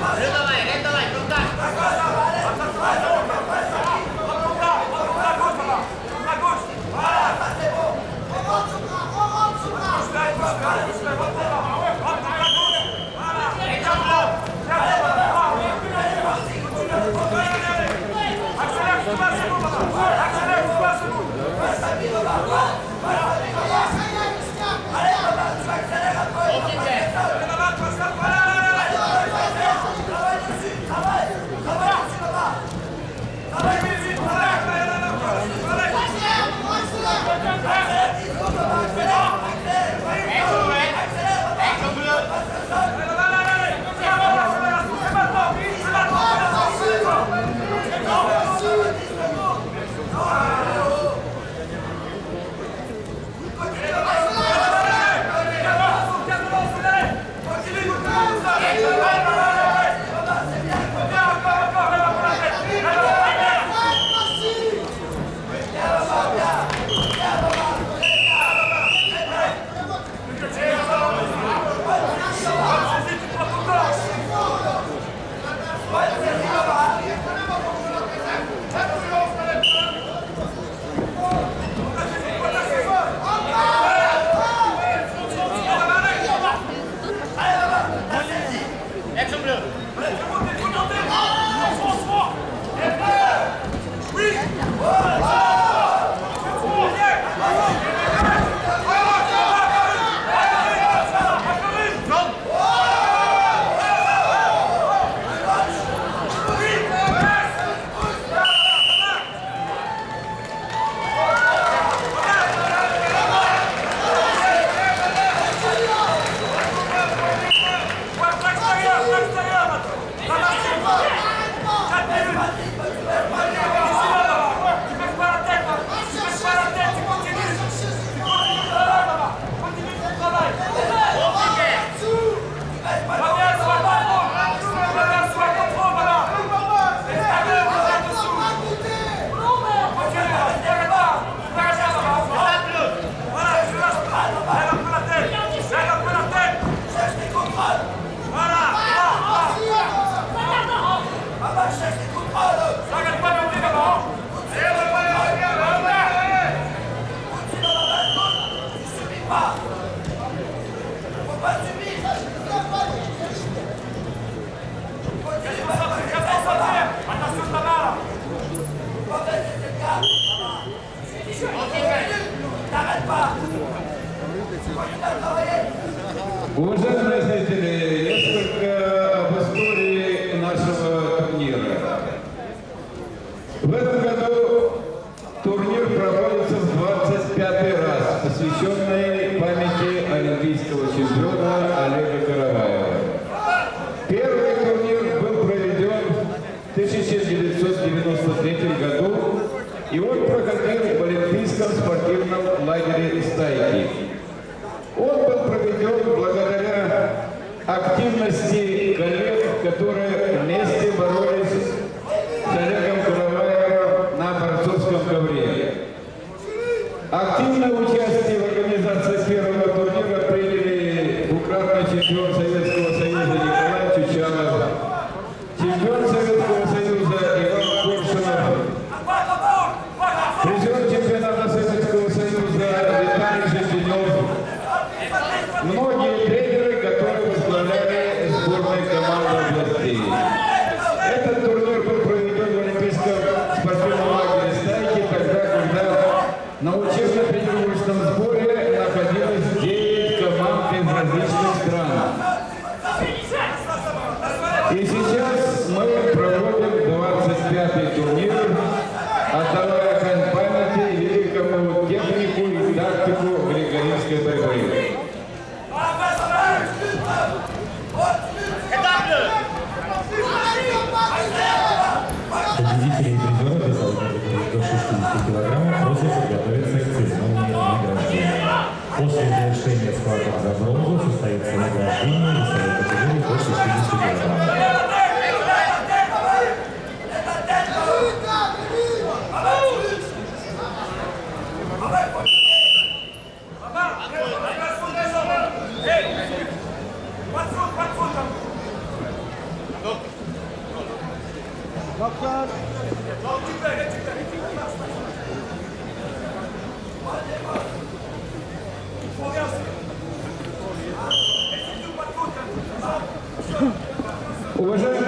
来吧。快运。Уважаемые зрители, несколько об истории нашего турнира. В этом году турнир проводится в 25 раз, посвященный памяти олимпийского чемпиона Уважаемые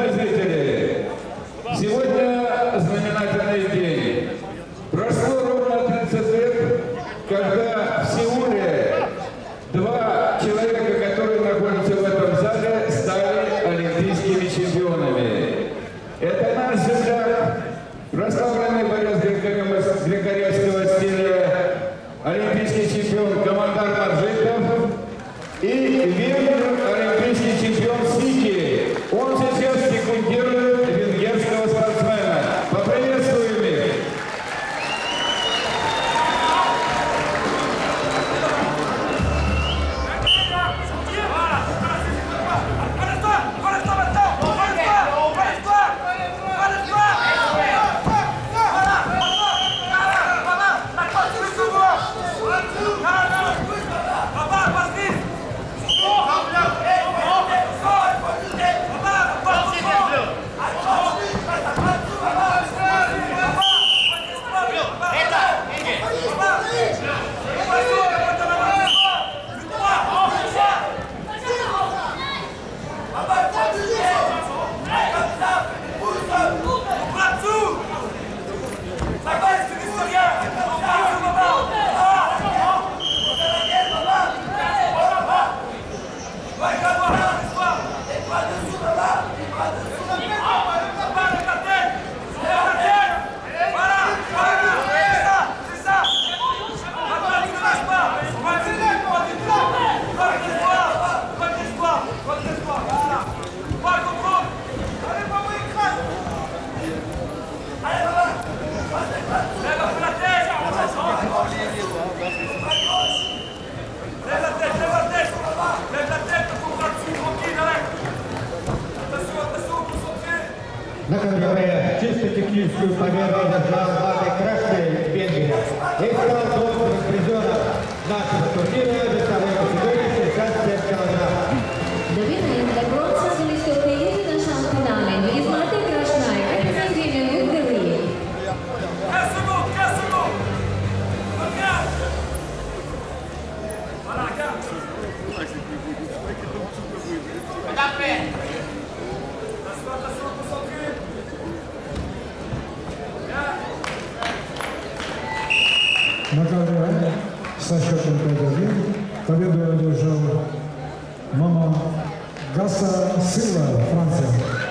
техническую победу одержал Владик Крашный, Венгрия. И стал Ковре со счетом 5-1 победу одержал Мама Гаса Сила, Франция.